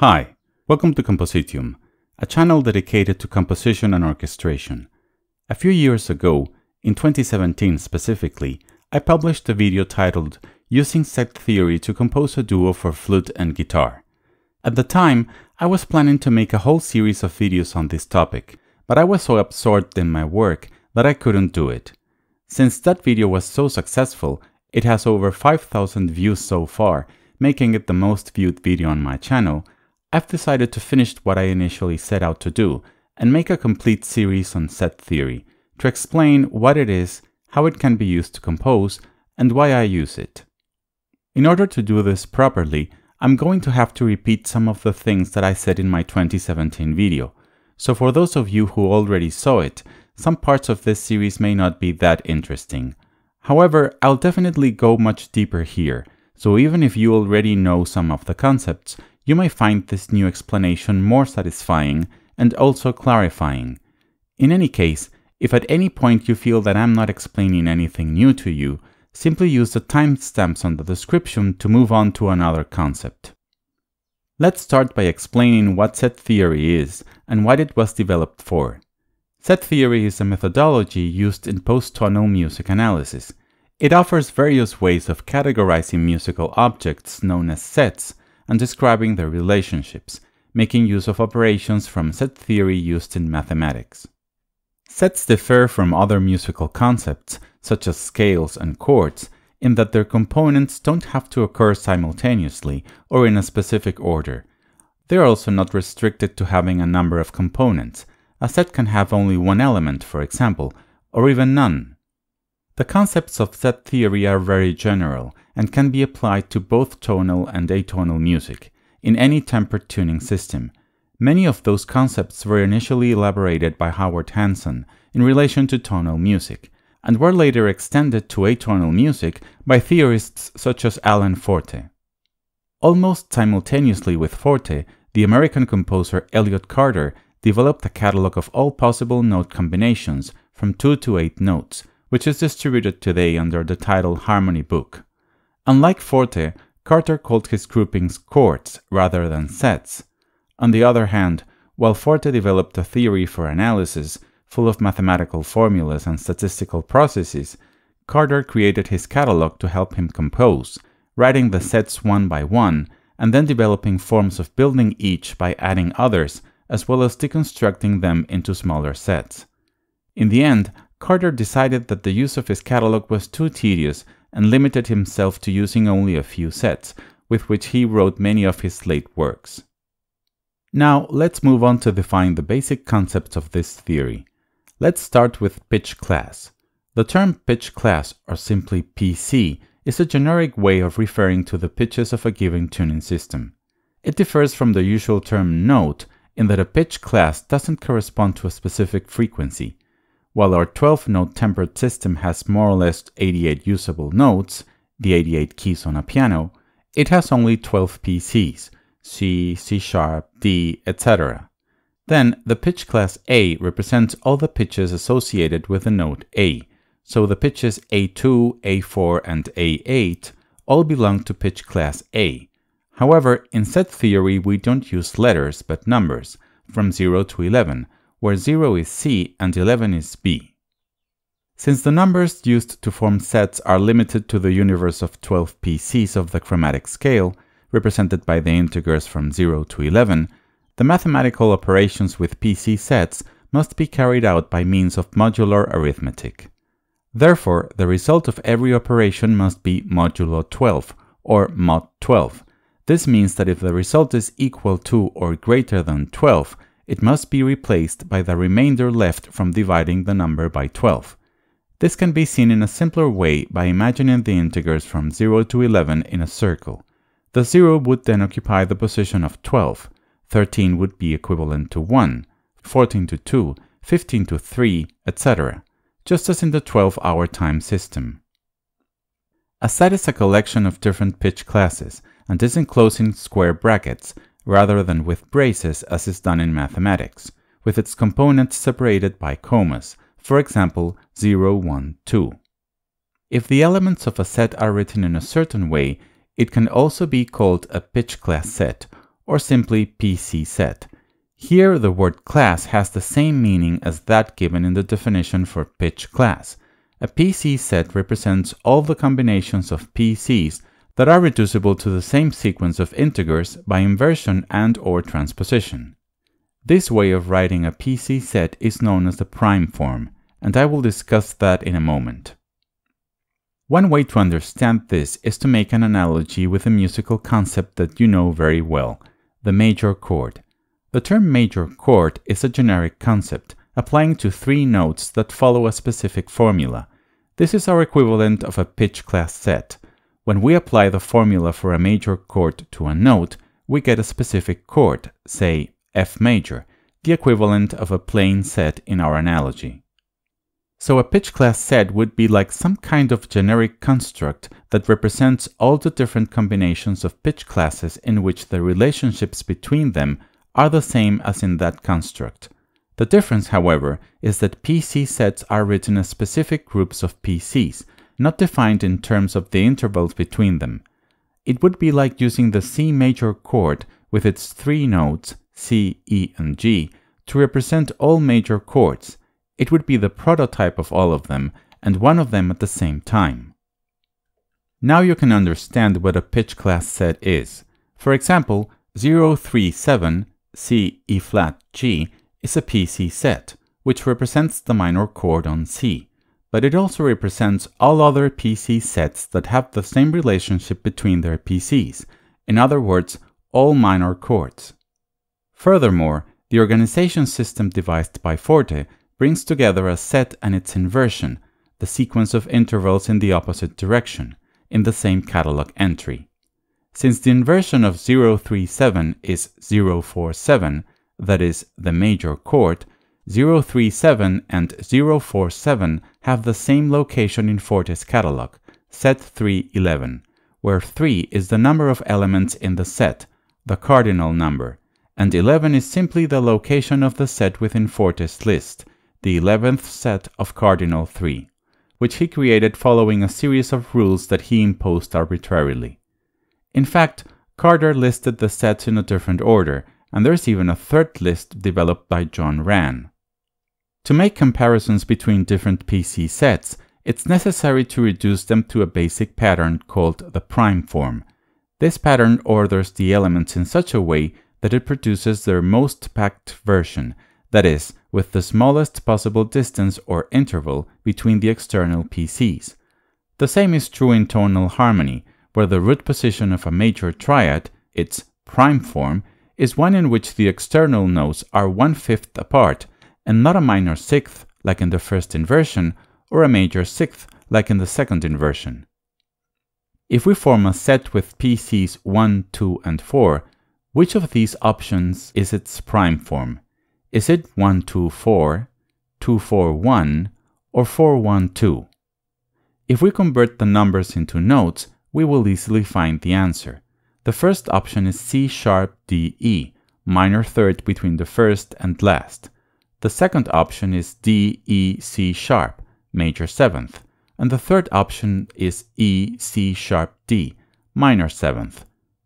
Hi, welcome to Compositium, a channel dedicated to composition and orchestration. A few years ago, in 2017 specifically, I published a video titled Using Set Theory to Compose a Duo for Flute and Guitar. At the time, I was planning to make a whole series of videos on this topic, but I was so absorbed in my work that I couldn't do it. Since that video was so successful, it has over 5000 views so far, making it the most viewed video on my channel, I've decided to finish what I initially set out to do and make a complete series on set theory to explain what it is, how it can be used to compose, and why I use it. In order to do this properly, I'm going to have to repeat some of the things that I said in my 2017 video, so for those of you who already saw it, some parts of this series may not be that interesting. However, I'll definitely go much deeper here, so even if you already know some of the concepts, you may find this new explanation more satisfying and also clarifying. In any case, if at any point you feel that I'm not explaining anything new to you, simply use the timestamps on the description to move on to another concept. Let's start by explaining what set theory is and what it was developed for. Set theory is a methodology used in post-tonal music analysis. It offers various ways of categorizing musical objects known as sets and describing their relationships, making use of operations from set theory used in mathematics. Sets differ from other musical concepts, such as scales and chords, in that their components don't have to occur simultaneously or in a specific order. They are also not restricted to having a number of components. A set can have only one element, for example, or even none. The concepts of set theory are very general and can be applied to both tonal and atonal music, in any tempered tuning system. Many of those concepts were initially elaborated by Howard Hanson in relation to tonal music, and were later extended to atonal music by theorists such as Allen Forte. Almost simultaneously with Forte, the American composer Elliott Carter developed a catalog of all possible note combinations from 2 to 8 notes, which is distributed today under the title Harmony Book. Unlike Forte, Carter called his groupings chords rather than sets. On the other hand, while Forte developed a theory for analysis full of mathematical formulas and statistical processes, Carter created his catalog to help him compose, writing the sets one by one and then developing forms of building each by adding others as well as deconstructing them into smaller sets. In the end, Carter decided that the use of his catalog was too tedious and limited himself to using only a few sets, with which he wrote many of his late works. Now, let's move on to define the basic concepts of this theory. Let's start with pitch class. The term pitch class, or simply PC, is a generic way of referring to the pitches of a given tuning system. It differs from the usual term note in that a pitch class doesn't correspond to a specific frequency, while our 12 note tempered system has more or less 88 usable notes, the 88 keys on a piano, it has only 12 PCs, C, C sharp, D, etc. Then the pitch class A represents all the pitches associated with the note A, so the pitches A2, A4, and A8 all belong to pitch class A. However, in set theory we don't use letters but numbers, from 0 to 11, where 0 is C and 11 is B. Since the numbers used to form sets are limited to the universe of 12 PCs of the chromatic scale, represented by the integers from 0 to 11, the mathematical operations with PC sets must be carried out by means of modular arithmetic. Therefore, the result of every operation must be modulo 12, or mod 12. This means that if the result is equal to or greater than 12, it must be replaced by the remainder left from dividing the number by 12. This can be seen in a simpler way by imagining the integers from 0 to 11 in a circle. The 0 would then occupy the position of 12, 13 would be equivalent to 1, 14 to 2, 15 to 3, etc., just as in the 12-hour time system. A set is a collection of different pitch classes and is enclosed in square brackets rather than with braces as is done in mathematics, with its components separated by commas, for example 0, 1, 2. If the elements of a set are written in a certain way, it can also be called a pitch class set, or simply PC set. Here, the word class has the same meaning as that given in the definition for pitch class. A PC set represents all the combinations of PCs that are reducible to the same sequence of integers by inversion and or transposition. This way of writing a PC set is known as the prime form, and I will discuss that in a moment. One way to understand this is to make an analogy with a musical concept that you know very well, the major chord. The term major chord is a generic concept, applying to three notes that follow a specific formula. This is our equivalent of a pitch class set. When we apply the formula for a major chord to a note, we get a specific chord, say F major, the equivalent of a plain set in our analogy. So a pitch class set would be like some kind of generic construct that represents all the different combinations of pitch classes in which the relationships between them are the same as in that construct. The difference, however, is that PC sets are written as specific groups of PCs, not defined in terms of the intervals between them. It would be like using the C major chord with its three notes, C, E, and G, to represent all major chords. It would be the prototype of all of them, and one of them at the same time. Now you can understand what a pitch class set is. For example, 037 C E flat G is a PC set, which represents the minor chord on C, but it also represents all other PC sets that have the same relationship between their PCs, in other words, all minor chords. Furthermore, the organization system devised by Forte brings together a set and its inversion, the sequence of intervals in the opposite direction, in the same catalog entry. Since the inversion of 037 is 047, that is, the major chord, 037 and 047 have the same location in Forte's catalog, set 311, where 3 is the number of elements in the set, the cardinal number, and 11 is simply the location of the set within Forte's list, the 11th set of cardinal 3, which he created following a series of rules that he imposed arbitrarily. In fact, Carter listed the sets in a different order, and there's even a third list developed by John Rahn. To make comparisons between different PC sets, it's necessary to reduce them to a basic pattern called the prime form. This pattern orders the elements in such a way that it produces their most packed version, that is, with the smallest possible distance or interval between the external PCs. The same is true in tonal harmony, where the root position of a major triad, its prime form, is one in which the external notes are one-fifth apart, and not a minor sixth like in the first inversion, or a major sixth like in the second inversion. If we form a set with PCs 1, 2, and 4, which of these options is its prime form? Is it 1, 2, 4, 2, 4, 1, or 4, 1, 2? If we convert the numbers into notes, we will easily find the answer. The first option is C sharp D E, minor third between the first and last. The second option is D E C sharp, major seventh. And the third option is E C sharp D, minor seventh.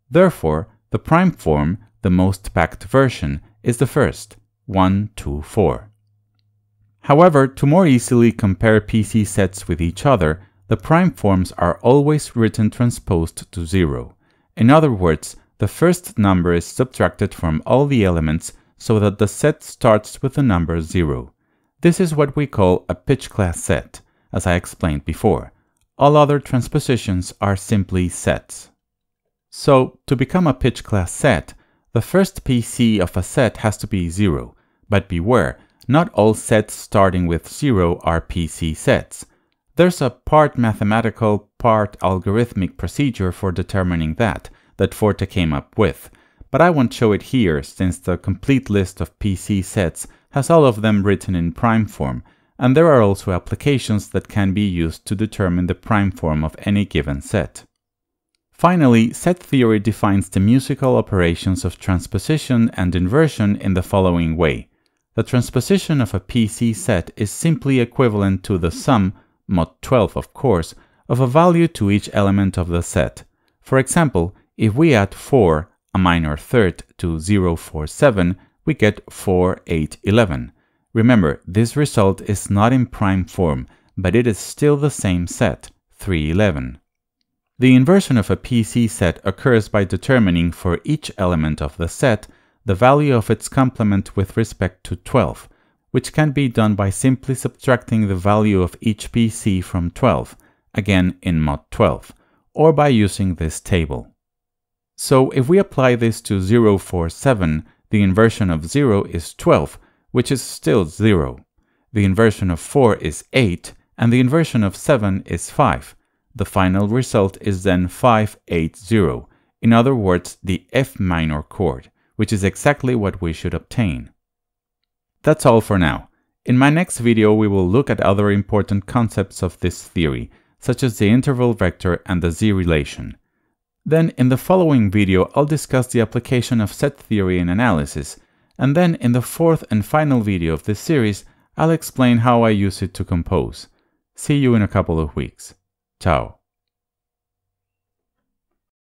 Therefore, the prime form, the most packed version, is the first, 1, 2, 4. However, to more easily compare PC sets with each other, the prime forms are always written transposed to zero. In other words, the first number is subtracted from all the elements so that the set starts with the number 0. This is what we call a pitch class set, as I explained before. All other transpositions are simply sets. So, to become a pitch class set, the first PC of a set has to be 0, but beware, not all sets starting with 0 are PC sets. There's a part mathematical, part algorithmic procedure for determining that, that Forte came up with, but I won't show it here since the complete list of PC sets has all of them written in prime form, and there are also applications that can be used to determine the prime form of any given set. Finally, set theory defines the musical operations of transposition and inversion in the following way. The transposition of a PC set is simply equivalent to the sum mod 12 of course, of a value to each element of the set. For example, if we add 4, a minor third to 0, 4, 7, we get 4, 8, 11. Remember, this result is not in prime form, but it is still the same set, 3, 11. The inversion of a PC set occurs by determining for each element of the set the value of its complement with respect to 12, which can be done by simply subtracting the value of each PC from 12, again in mod 12, or by using this table. So if we apply this to 0, 4, 7, the inversion of 0 is 12, which is still 0. The inversion of 4 is 8, and the inversion of 7 is 5. The final result is then 580, in other words, the F minor chord, which is exactly what we should obtain. That's all for now. In my next video we will look at other important concepts of this theory, such as the interval vector and the z-relation. Then in the following video I'll discuss the application of set theory in analysis, and then in the fourth and final video of this series I'll explain how I use it to compose. See you in a couple of weeks. Ciao.